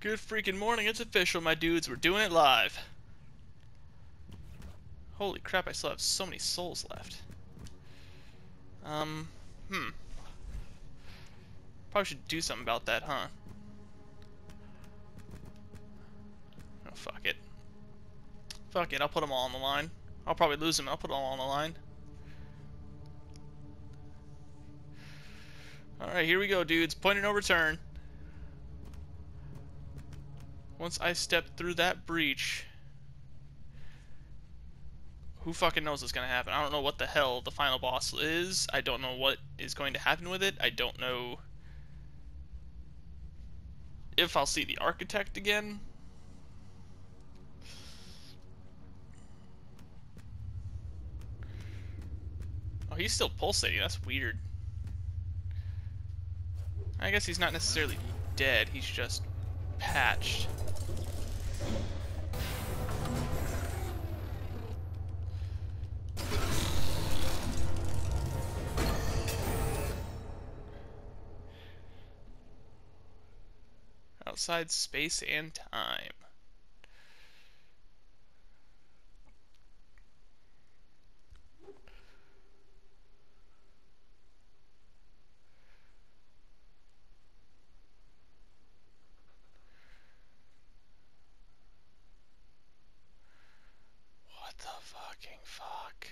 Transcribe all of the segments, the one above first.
Good freaking morning, it's official, my dudes. We're doing it live. Holy crap, I still have so many souls left. Um, hmm. Probably should do something about that, huh? Oh, fuck it. Fuck it, I'll put them all on the line. I'll probably lose them, I'll put them all on the line. Alright, here we go, dudes. Point and no return. Once I step through that breach, who fucking knows what's gonna happen? I don't know what the hell the final boss is. I don't know what is going to happen with it. I don't know if I'll see the architect again. Oh, he's still pulsating. That's weird. I guess he's not necessarily dead. He's just patched. Outside space and time. What the fucking fuck?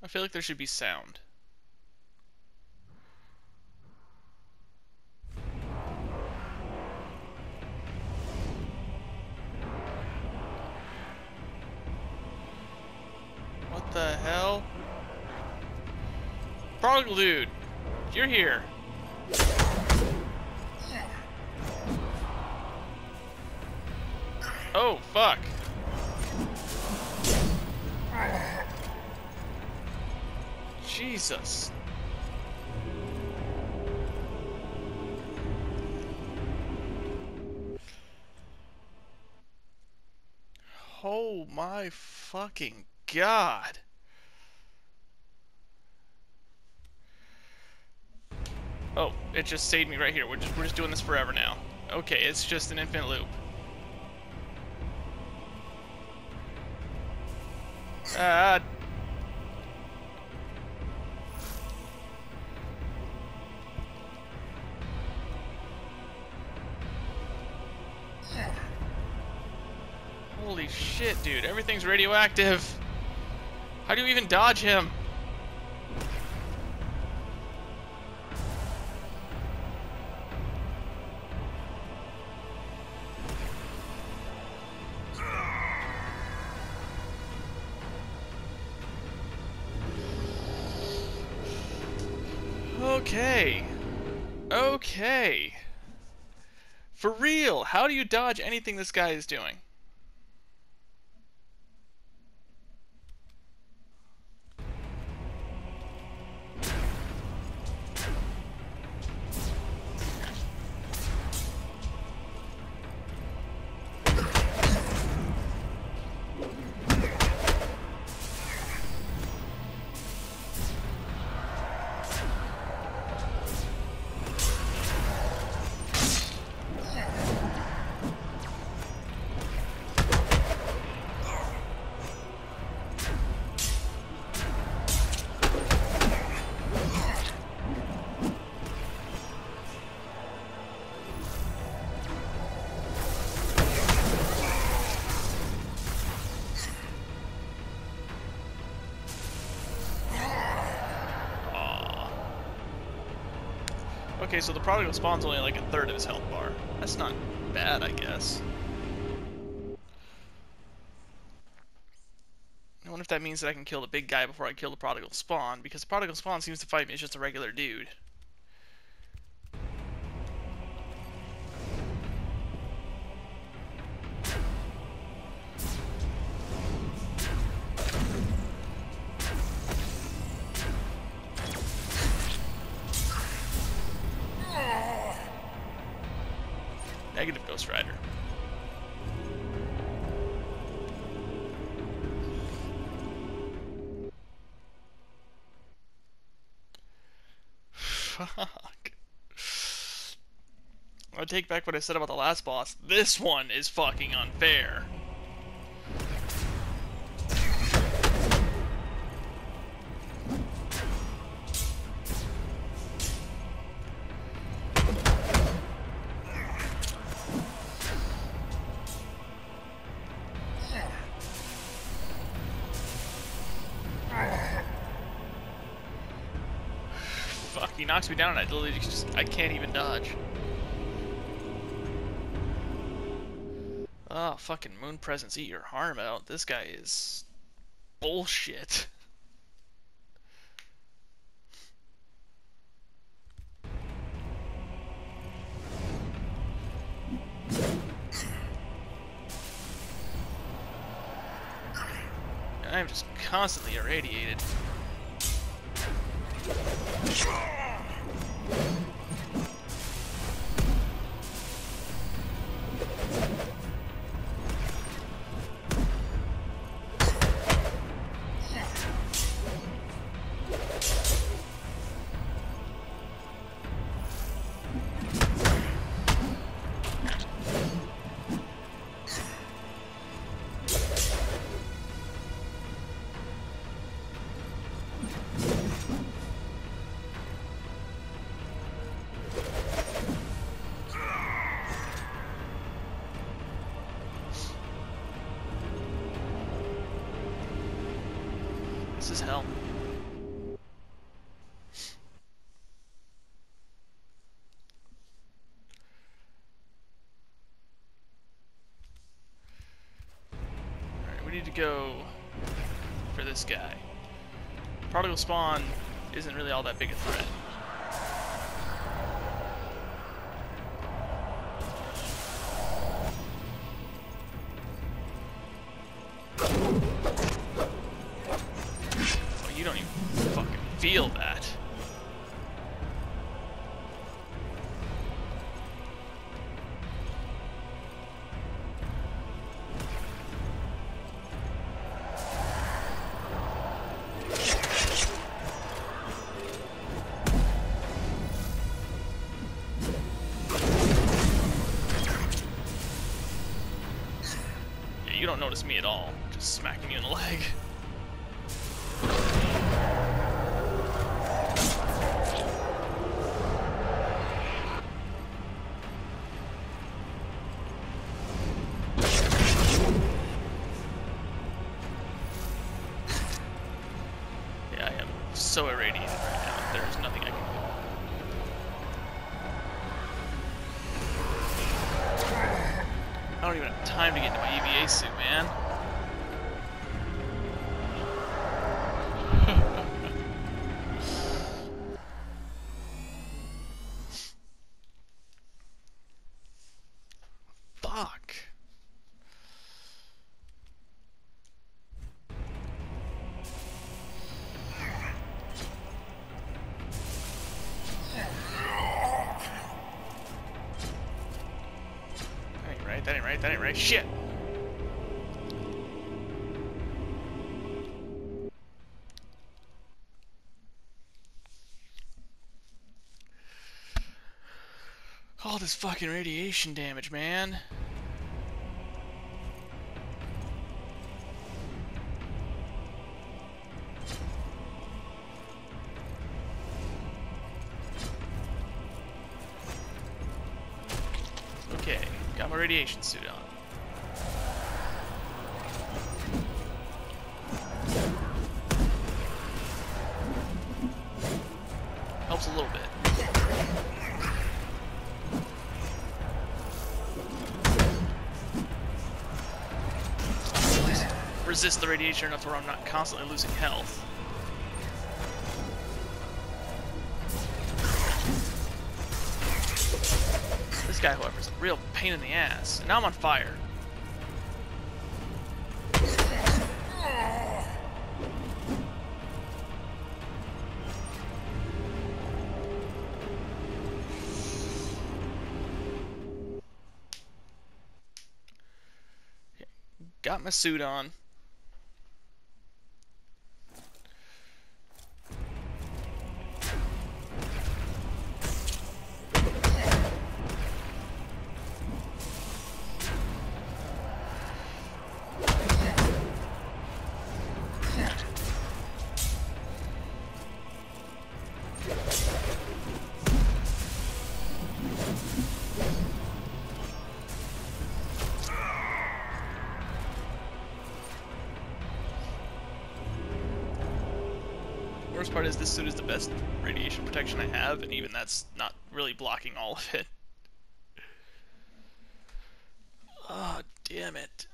I feel like there should be sound. What the hell? Prodigal dude, you're here. Oh, fuck. Jesus. Oh my fucking god. Oh, it just saved me right here. We're just we're just doing this forever now. Okay, it's just an infinite loop. Ah, Holy shit, dude. Everything's radioactive. How do you even dodge him? Okay. Okay. For real, how do you dodge anything this guy is doing? Okay, so the prodigal spawn's only like a third of his health bar. That's not bad, I guess. I wonder if that means that I can kill the big guy before I kill the prodigal spawn, because the prodigal spawn seems to fight me as just a regular dude. Negative Ghost Rider. Fuck. I take back what I said about the last boss. This one is fucking unfair. Me down and I literally just, I can't even dodge. Oh, fucking moon presence, eat your harm out. This guy is bullshit. I'm just constantly irradiated. Spawn isn't really all that big a threat. Shit! All this fucking radiation damage, man. Okay, got my radiation suit on. Resist the radiation enough where I'm not constantly losing health. This guy, however, is a real pain in the ass. And now I'm on fire. Got my suit on. Radiation protection I have, and even that's not really blocking all of it. Oh, damn it.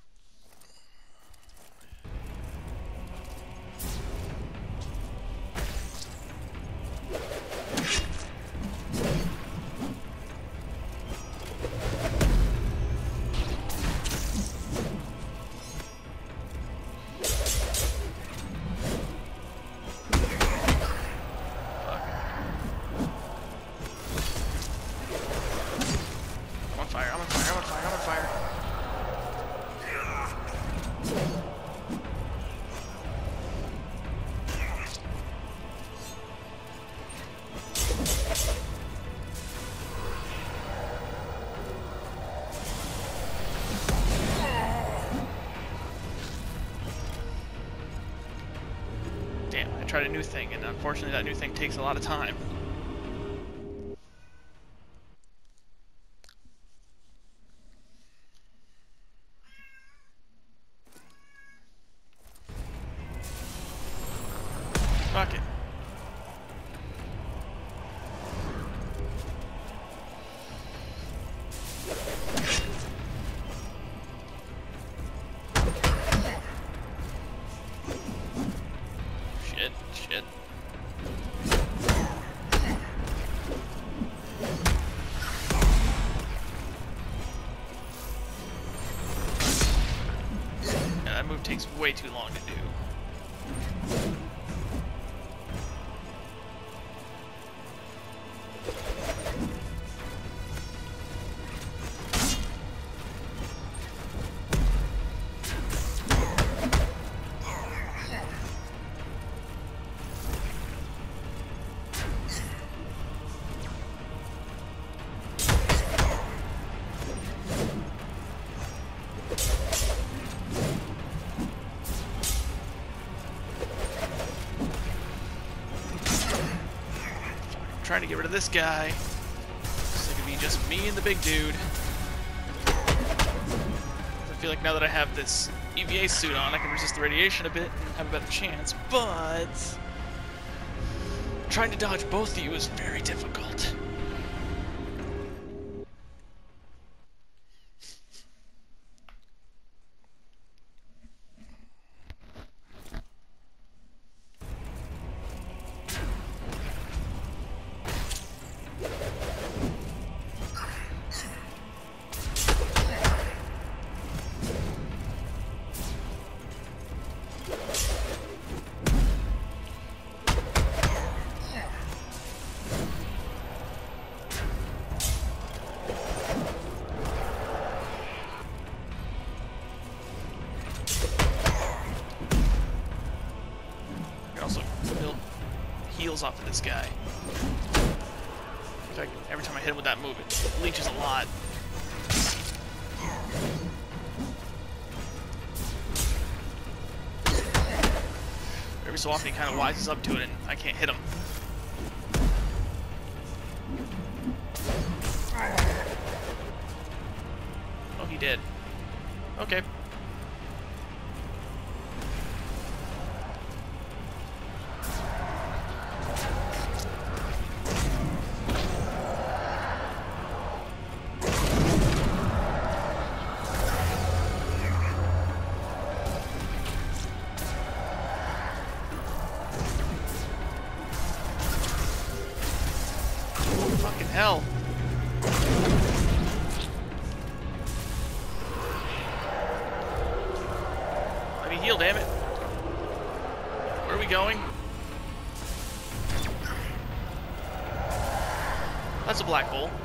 New thing, and unfortunately that new thing takes a lot of time. Fuck it. Takes way too long to trying to get rid of this guy. So it could be just me and the big dude. I feel like now that I have this EVA suit on, I can resist the radiation a bit and have a better chance, but... Trying to dodge both of you is very difficult. Heals off of this guy. Every time I hit him with that move, it leeches a lot. Every so often he kind of wises up to it and I can't hit him. Oh, he did. Okay. That's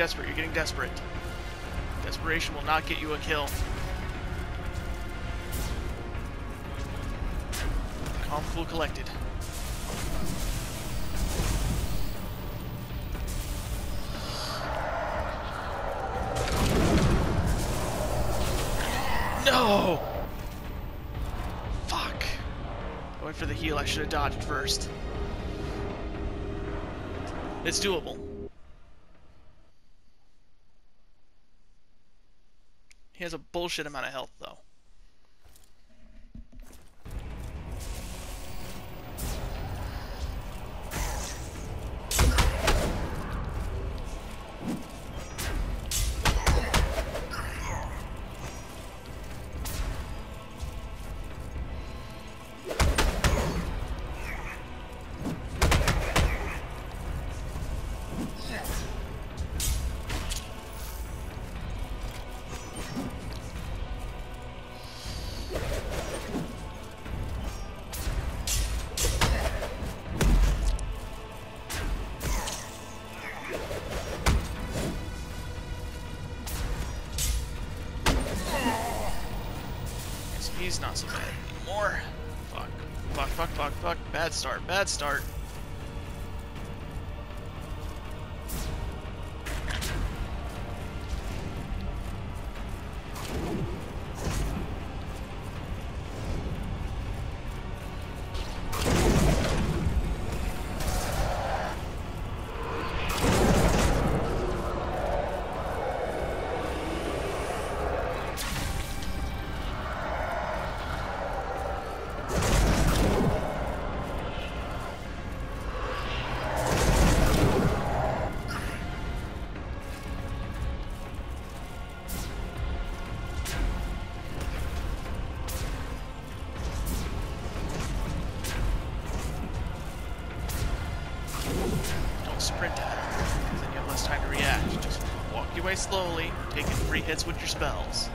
desperate. You're getting desperate. Desperation will not get you a kill. Calm, cool, collected. No! Fuck. I went for the heal. I should have dodged first. It's doable. He has a bullshit amount of health, though. Bad start, bad start. Slowly, taking free hits with your spells.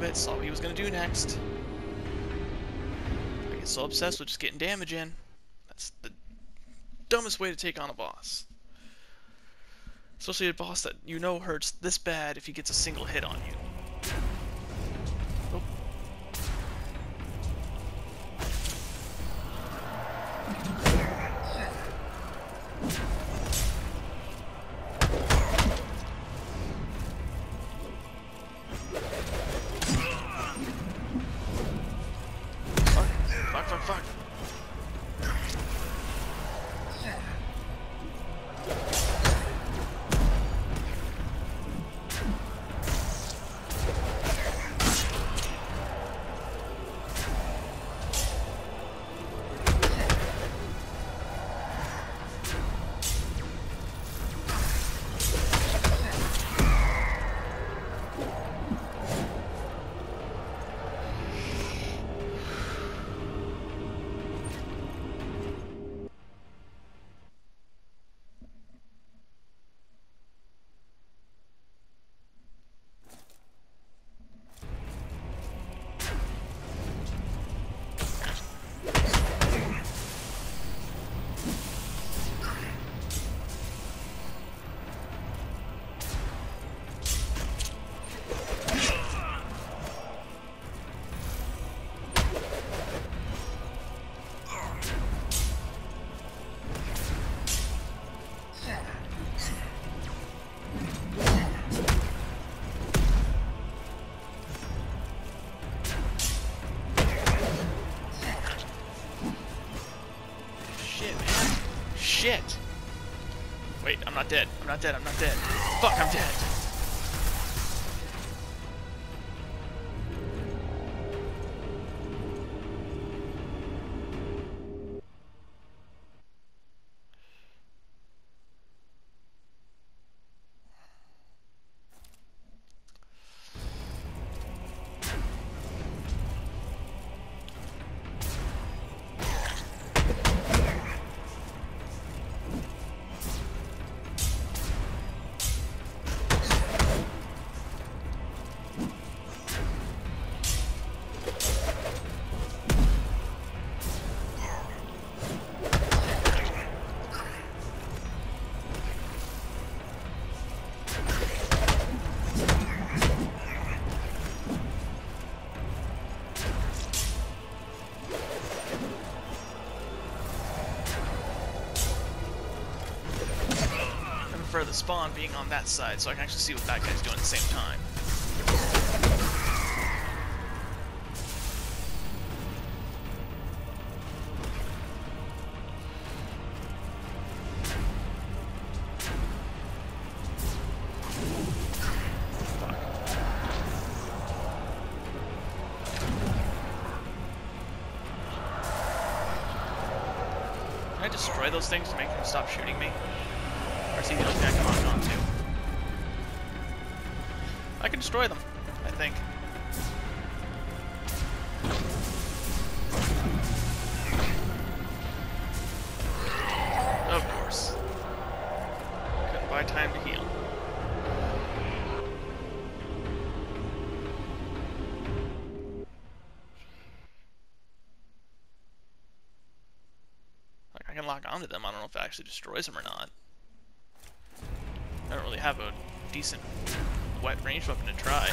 Bit, saw what he was gonna do next. I get so obsessed with just getting damage in. That's the dumbest way to take on a boss. Especially a boss that you know hurts this bad if he gets a single hit on you. Shit. Wait, I'm not dead. I'm not dead. I'm not dead. Fuck, I'm dead. Spawn being on that side, so I can actually see what that guy's doing at the same time. Can I destroy those things to make them stop shooting me? Or is he the only I can destroy them, I think. Of course. Couldn't buy time to heal. Like, I can lock onto them. I don't know if it actually destroys them or not. I don't really have a decent wet range weapon to try.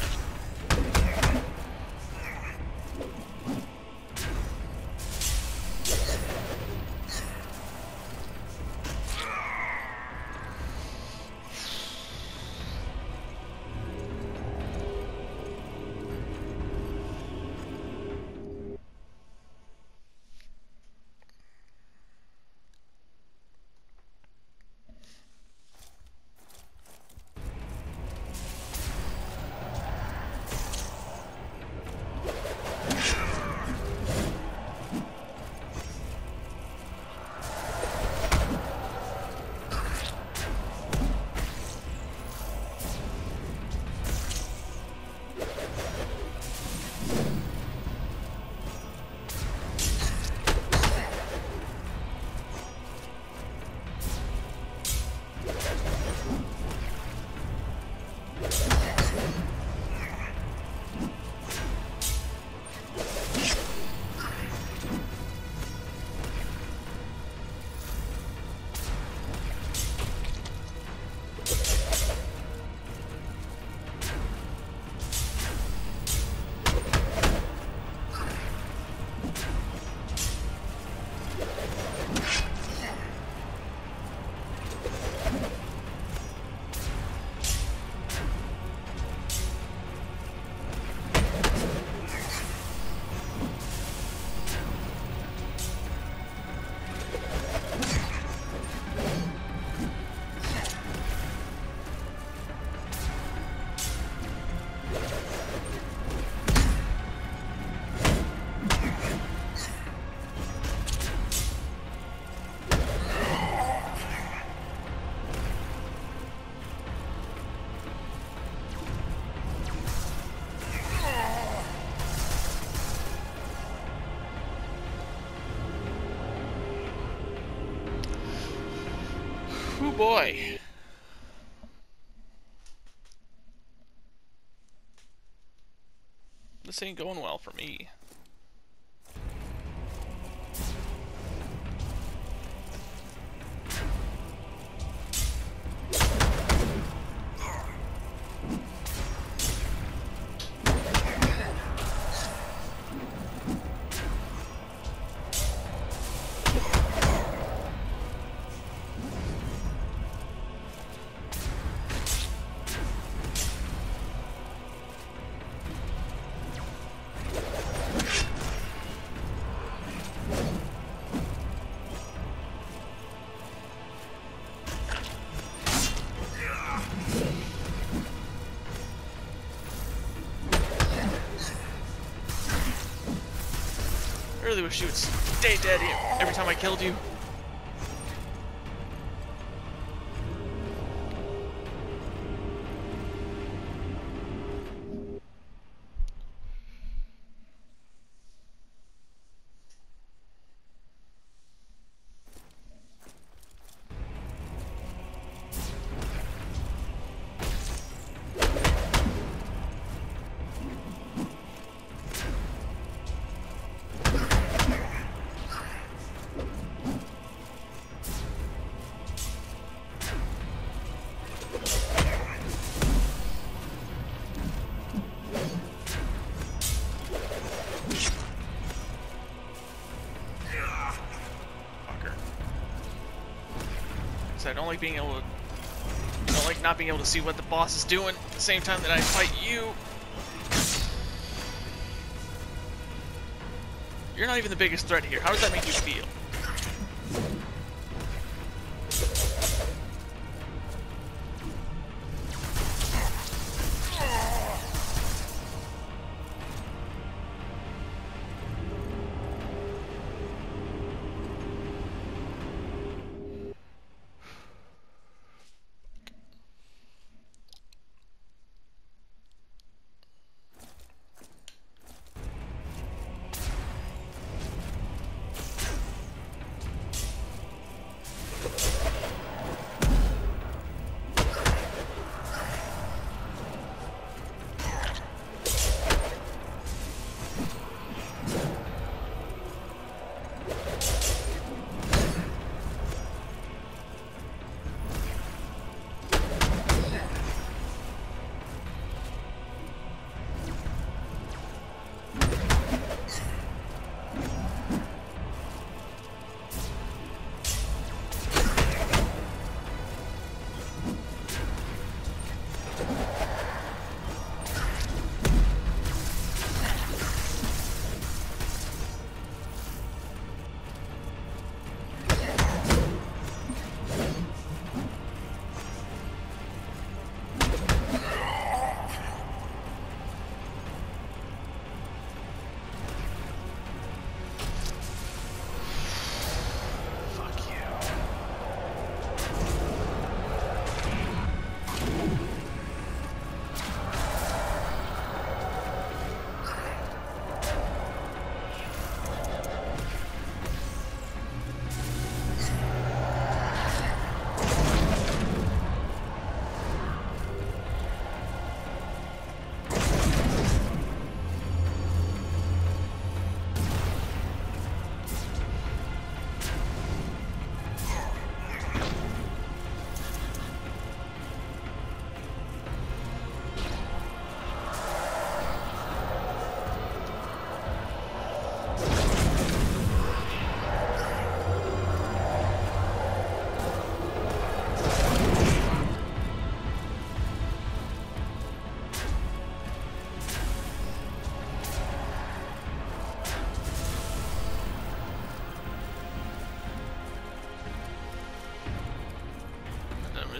Boy. This ain't going well for me. Would stay dead every time I killed you. I don't like being able to I don't like not being able to see what the boss is doing at the same time that I fight you. You're not even the biggest threat here. How does that make you feel?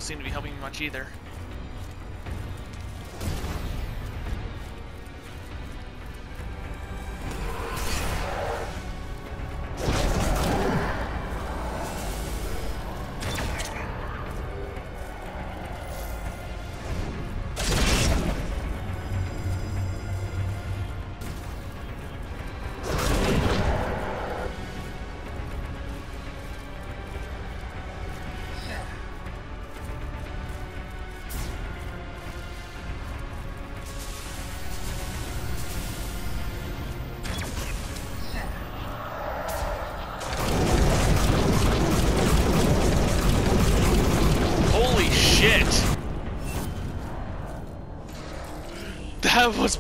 Seem to be helping me much either. Was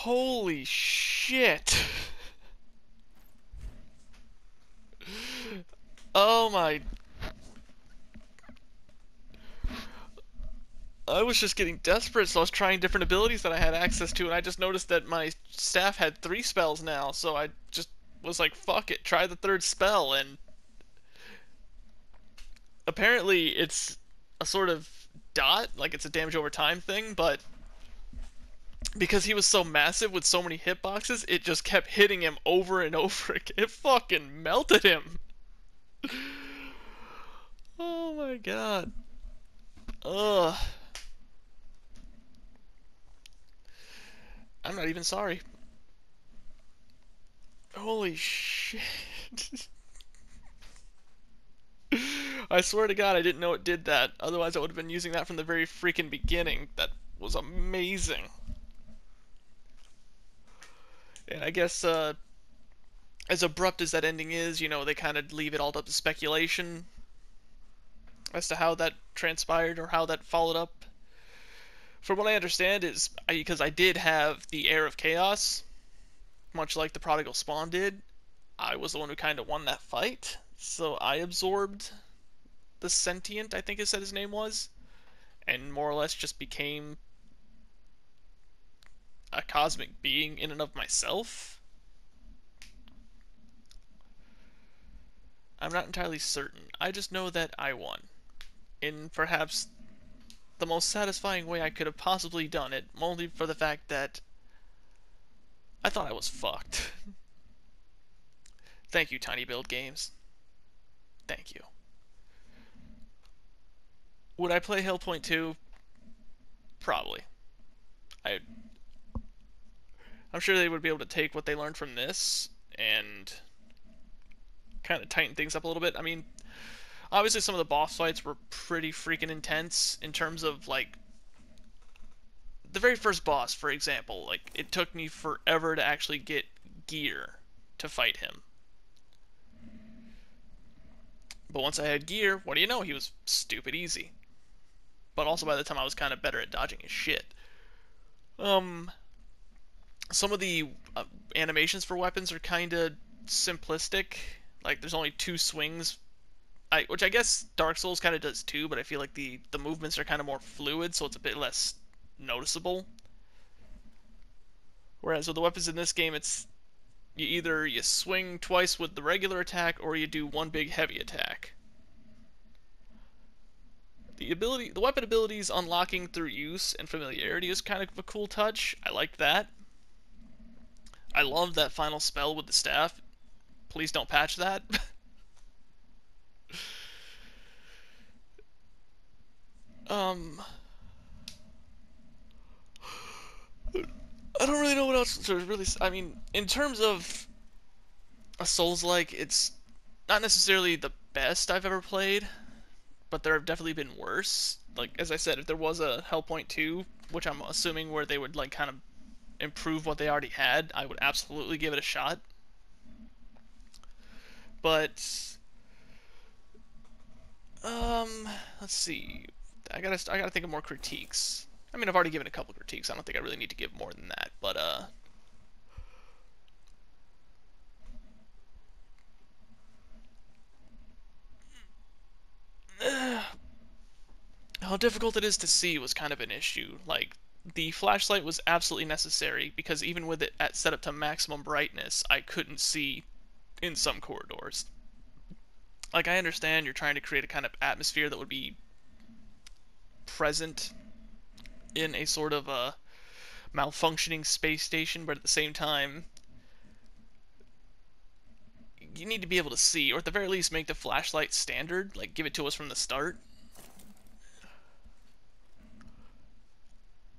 Holy shit! Oh my. I was just getting desperate, so I was trying different abilities that I had access to, and I just noticed that my staff had three spells now, so I just was like, fuck it, try the third spell, and apparently it's a sort of dot, like it's a damage over time thing, but because he was so massive with so many hitboxes, it just kept hitting him over and over again. It fucking melted him. Oh my god. Ugh. I'm not even sorry. Holy shit. I swear to God, I didn't know it did that. Otherwise, I would have been using that from the very freaking beginning. That was amazing. And I guess, uh, as abrupt as that ending is, you know, they kind of leave it all up to speculation as to how that transpired or how that followed up. From what I understand, is because I, did have the air of chaos, much like the prodigal spawn did. I was the one who kind of won that fight, so I absorbed the sentient, I think it said his name was, and more or less just became a cosmic being in and of myself. I'm not entirely certain. I just know that I won. In perhaps the most satisfying way I could have possibly done it, only for the fact that I thought I was fucked. Thank you, tinyBuild Games. Thank you. Would I play Hellpoint 2? Probably. I I'm sure they would be able to take what they learned from this and kind of tighten things up a little bit. I mean, obviously some of the boss fights were pretty freaking intense in terms of like the very first boss, for example, like it took me forever to actually get gear to fight him. But once I had gear, what do you know? He was stupid easy. But also by the time I was kind of better at dodging his shit. Um, some of the uh, animations for weapons are kind of simplistic. Like there's only two swings, I, which I guess Dark Souls kind of does too. But I feel like the the movements are kind of more fluid, so it's a bit less noticeable. Whereas with the weapons in this game, it's you either you swing twice with the regular attack or you do one big heavy attack. The ability, the weapon abilities unlocking through use and familiarity is kind of a cool touch. I like that. I love that final spell with the staff. Please don't patch that. um I don't really know what else to really. I mean, in terms of a Souls-like, it's not necessarily the best I've ever played, but there have definitely been worse. Like as I said, if there was a Hellpoint 2, which I'm assuming where they would like kind of improve what they already had, I would absolutely give it a shot. But um, let's see. I gotta I gotta think of more critiques. I mean, I've already given a couple critiques. I don't think I really need to give more than that. But, uh... How difficult it is to see was kind of an issue. Like, the flashlight was absolutely necessary because even with it at set up to maximum brightness, I couldn't see in some corridors. Like, I understand you're trying to create a kind of atmosphere that would be present in a sort of a malfunctioning space station, but at the same time, you need to be able to see, or at the very least make the flashlight standard, like give it to us from the start.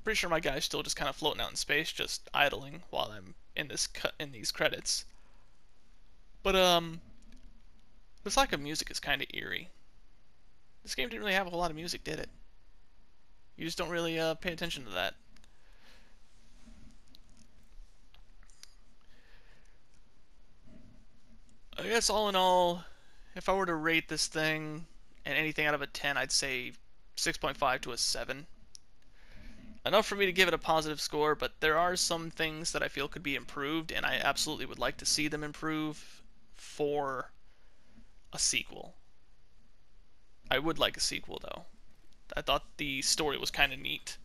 Pretty sure my guy's still just kind of floating out in space, just idling while I'm in this cut in these credits. But um, this lack of music is kind of eerie. This game didn't really have a whole lot of music, did it? You just don't really uh, pay attention to that. I guess all in all, if I were to rate this thing and anything out of a 10, I'd say 6.5 to a 7. Enough for me to give it a positive score, but there are some things that I feel could be improved, and I absolutely would like to see them improve for a sequel. I would like a sequel, though. I thought the story was kind of neat.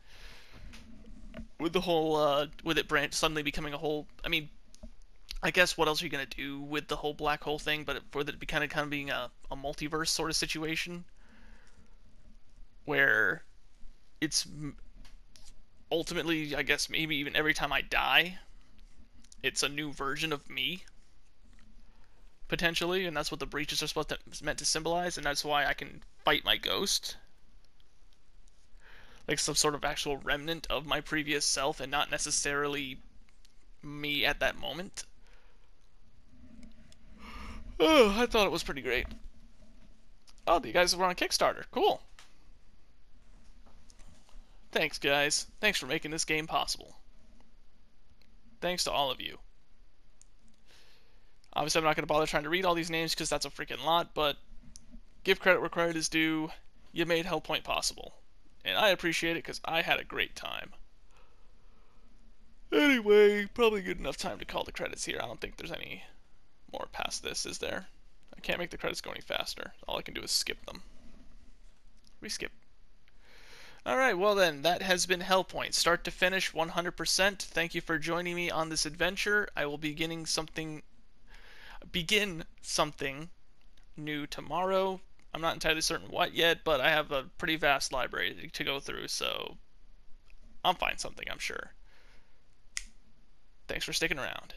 With the whole, uh, with it branch suddenly becoming a whole, I mean, I guess what else are you gonna do with the whole black hole thing, but for it to be kind of kind of being a, a multiverse sort of situation, where it's ultimately, I guess maybe even every time I die, it's a new version of me potentially, and that's what the breaches are supposed to meant to symbolize, and that's why I can fight my ghost like some sort of actual remnant of my previous self and not necessarily me at that moment. Oh, I thought it was pretty great. Oh, you guys were on Kickstarter. Cool. Thanks, guys. Thanks for making this game possible. Thanks to all of you. Obviously, I'm not going to bother trying to read all these names because that's a freaking lot, but give credit where credit is due. You made Hellpoint possible. And I appreciate it because I had a great time. Anyway, probably good enough time to call the credits here. I don't think there's any more past this, is there? I can't make the credits go any faster. All I can do is skip them. We skip. Alright, well then, that has been Hellpoint. Start to finish, 100%. Thank you for joining me on this adventure. I will be beginning something... Begin something new tomorrow. I'm not entirely certain what yet, but I have a pretty vast library to go through, so... I'll find something, I'm sure. Thanks for sticking around.